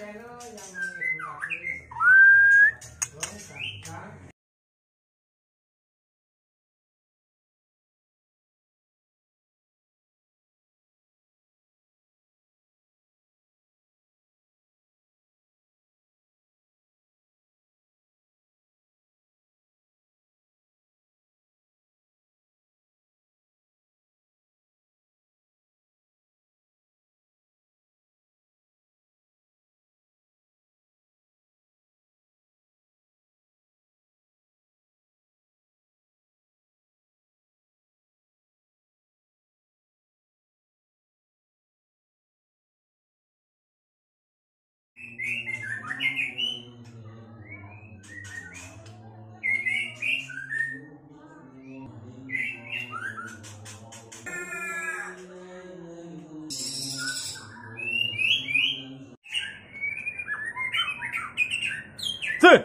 Pero ya Two.